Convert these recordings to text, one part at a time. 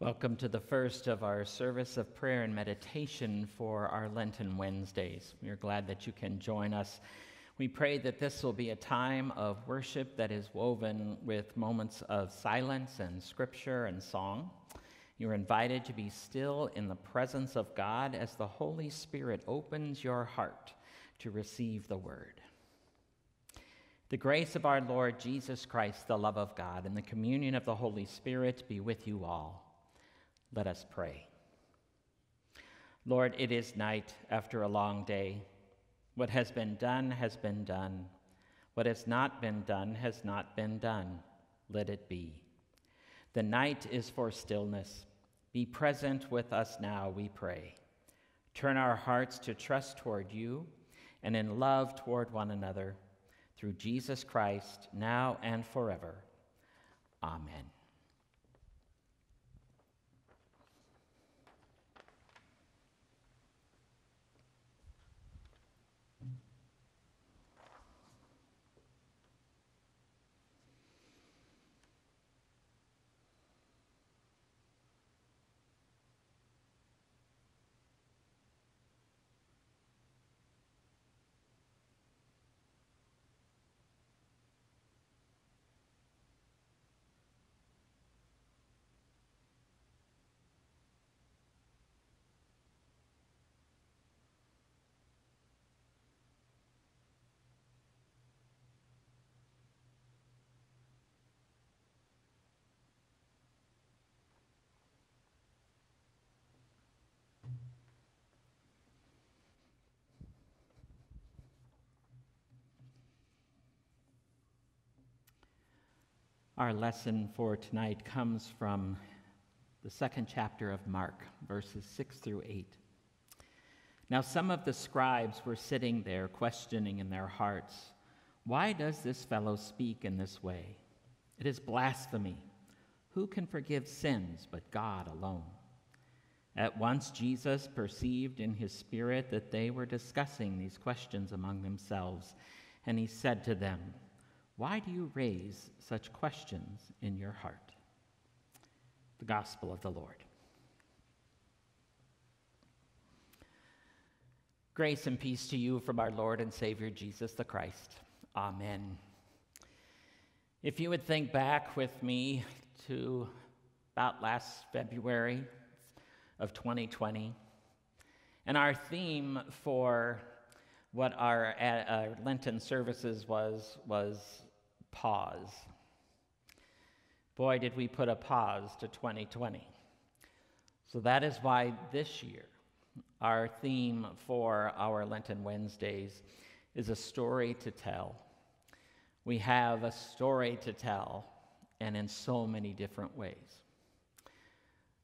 Welcome to the first of our service of prayer and meditation for our Lenten Wednesdays. We are glad that you can join us. We pray that this will be a time of worship that is woven with moments of silence and scripture and song. You're invited to be still in the presence of God as the Holy Spirit opens your heart to receive the word. The grace of our Lord Jesus Christ, the love of God, and the communion of the Holy Spirit be with you all. Let us pray. Lord, it is night after a long day. What has been done has been done. What has not been done has not been done. Let it be. The night is for stillness. Be present with us now, we pray. Turn our hearts to trust toward you and in love toward one another. Through Jesus Christ, now and forever. Amen. Our lesson for tonight comes from the second chapter of Mark, verses 6 through 8. Now, some of the scribes were sitting there, questioning in their hearts, Why does this fellow speak in this way? It is blasphemy. Who can forgive sins but God alone? At once Jesus perceived in his spirit that they were discussing these questions among themselves, and he said to them, why do you raise such questions in your heart? The Gospel of the Lord. Grace and peace to you from our Lord and Savior Jesus the Christ. Amen. If you would think back with me to about last February of 2020, and our theme for what our uh, Lenten services was was pause. Boy, did we put a pause to 2020. So that is why this year, our theme for our Lenten Wednesdays is a story to tell. We have a story to tell, and in so many different ways.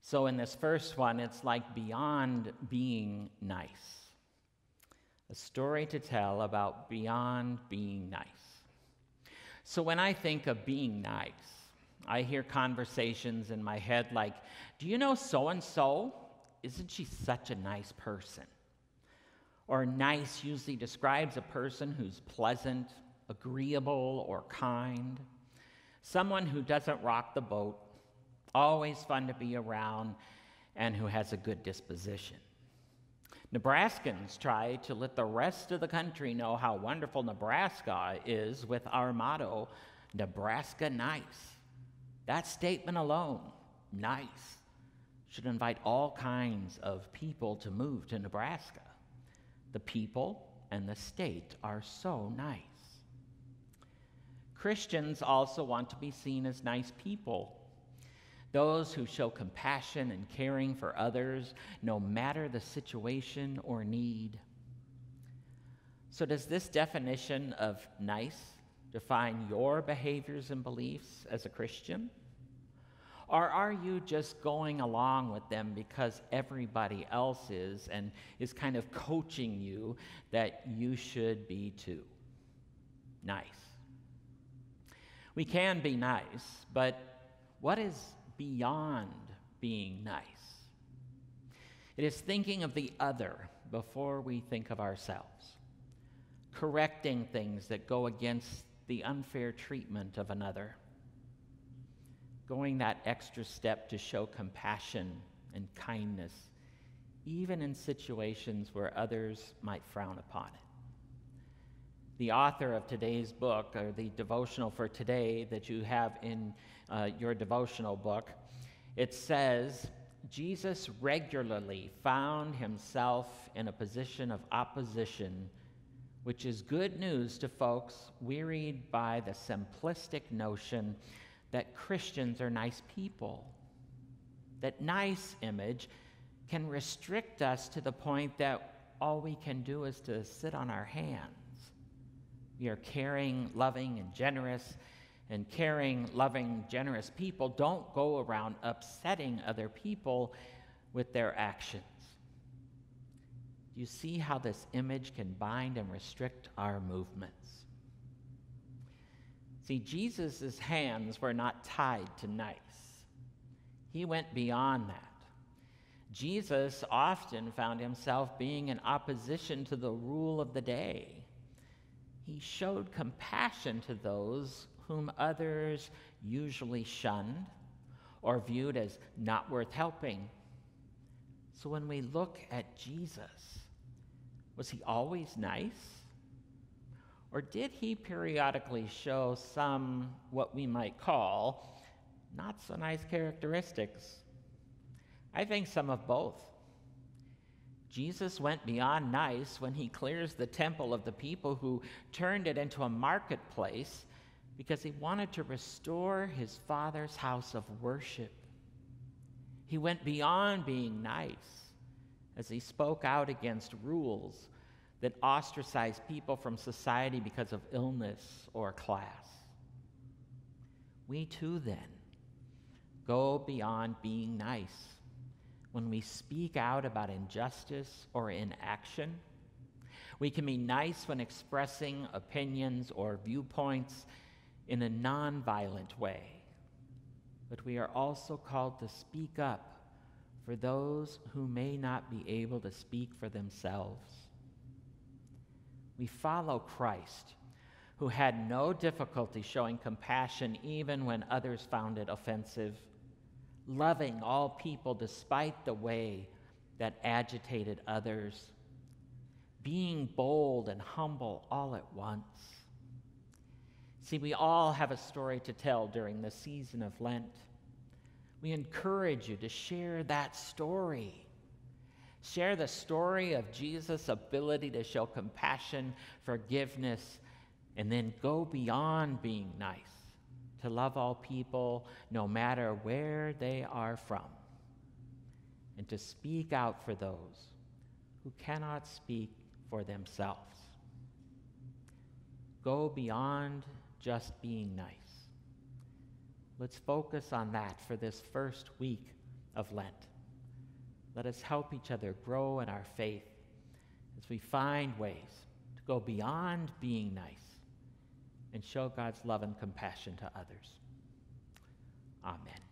So, in this first one, it's like beyond being nice. A story to tell about beyond being nice. So when I think of being nice, I hear conversations in my head like, Do you know so and so? Isn't she such a nice person? Or nice usually describes a person who's pleasant, agreeable, or kind. Someone who doesn't rock the boat, always fun to be around, and who has a good disposition. Nebraskans try to let the rest of the country know how wonderful Nebraska is with our motto, Nebraska nice. That statement alone, nice, should invite all kinds of people to move to Nebraska. The people and the state are so nice. Christians also want to be seen as nice people those who show compassion and caring for others, no matter the situation or need. So, does this definition of nice define your behaviors and beliefs as a Christian? Or are you just going along with them because everybody else is and is kind of coaching you that you should be too? Nice. We can be nice, but what is beyond being nice. It is thinking of the other before we think of ourselves, correcting things that go against the unfair treatment of another, going that extra step to show compassion and kindness, even in situations where others might frown upon it. The author of today's book, or the devotional for today that you have in uh, your devotional book, it says, Jesus regularly found himself in a position of opposition, which is good news to folks wearied by the simplistic notion that Christians are nice people. That nice image can restrict us to the point that all we can do is to sit on our hands. We are caring, loving, and generous, and caring, loving, generous people don't go around upsetting other people with their actions. Do you see how this image can bind and restrict our movements? See, Jesus' hands were not tied to nice, he went beyond that. Jesus often found himself being in opposition to the rule of the day. He showed compassion to those whom others usually shunned or viewed as not worth helping. So when we look at Jesus, was he always nice? Or did he periodically show some, what we might call, not so nice characteristics? I think some of both. Jesus went beyond nice when he clears the temple of the people who turned it into a marketplace because he wanted to restore his father's house of worship. He went beyond being nice as he spoke out against rules that ostracize people from society because of illness or class. We too, then, go beyond being nice when we speak out about injustice or inaction. We can be nice when expressing opinions or viewpoints in a nonviolent way. But we are also called to speak up for those who may not be able to speak for themselves. We follow Christ, who had no difficulty showing compassion even when others found it offensive, loving all people despite the way that agitated others, being bold and humble all at once. See, we all have a story to tell during the season of Lent. We encourage you to share that story Share the story of Jesus' ability to show compassion, forgiveness, and then go beyond being nice to love all people no matter where they are from, and to speak out for those who cannot speak for themselves. Go beyond just being nice. Let's focus on that for this first week of Lent. Let us help each other grow in our faith as we find ways to go beyond being nice and show God's love and compassion to others. Amen.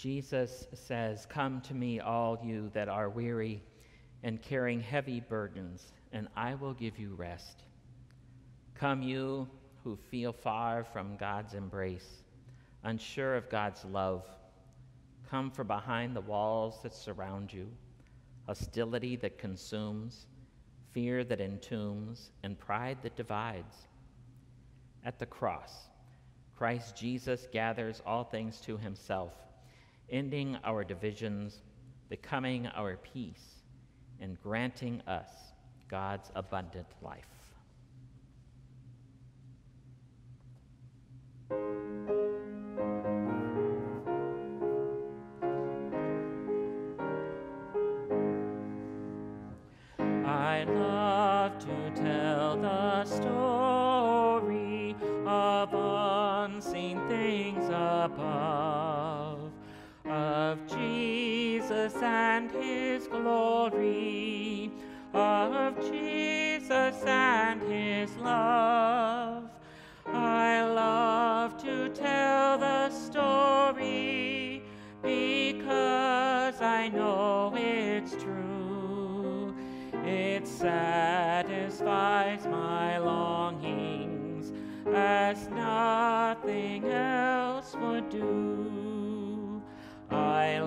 Jesus says, Come to me, all you that are weary and carrying heavy burdens, and I will give you rest. Come, you who feel far from God's embrace, unsure of God's love. Come from behind the walls that surround you, hostility that consumes, fear that entombs, and pride that divides. At the cross, Christ Jesus gathers all things to himself ending our divisions, becoming our peace, and granting us God's abundant life. of Jesus and his glory, of Jesus and his love. I love to tell the story because I know it's true. It satisfies my longings as nothing else would do.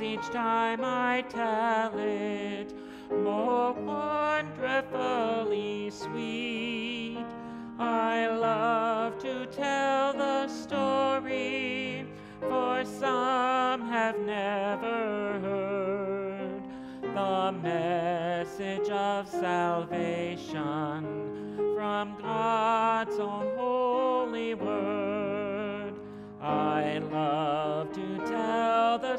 each time I tell it more wonderfully sweet. I love to tell the story, for some have never heard the message of salvation from God's own holy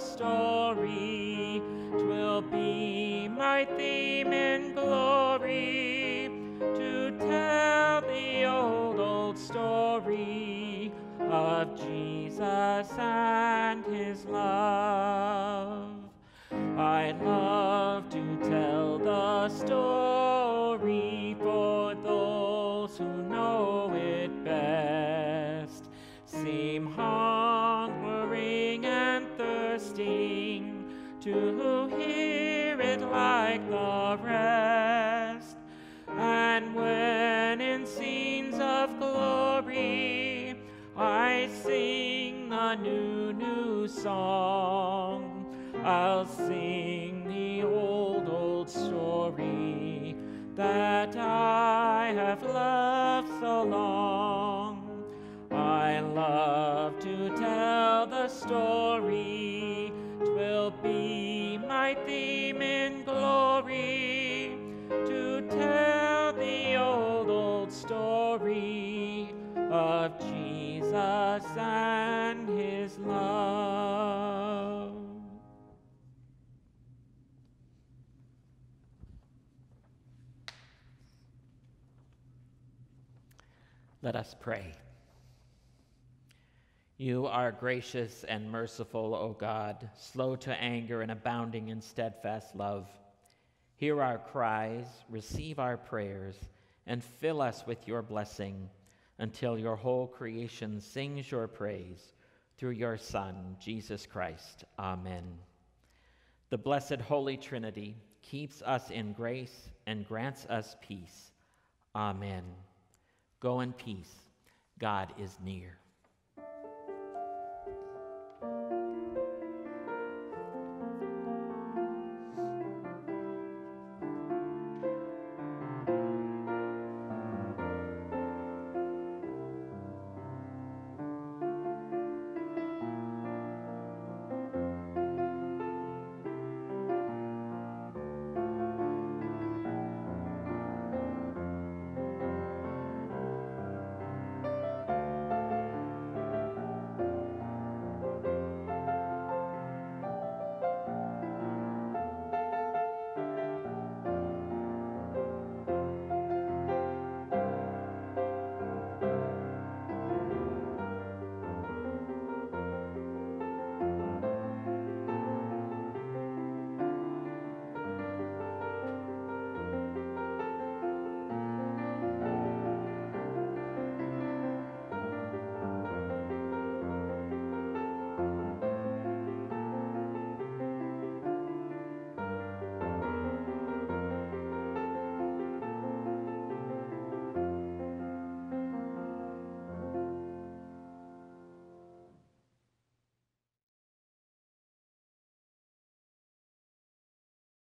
story. Twill be my theme in glory to tell the old, old story of Jesus a new, new song, I'll sing the old, old story that I have loved so long. I love to tell the story, twill be my theme in glory to tell the old, old story of Jesus and his love. Let us pray. You are gracious and merciful, O God, slow to anger and abounding in steadfast love. Hear our cries, receive our prayers, and fill us with your blessing until your whole creation sings your praise through your Son, Jesus Christ. Amen. The blessed Holy Trinity keeps us in grace and grants us peace. Amen. Go in peace. God is near.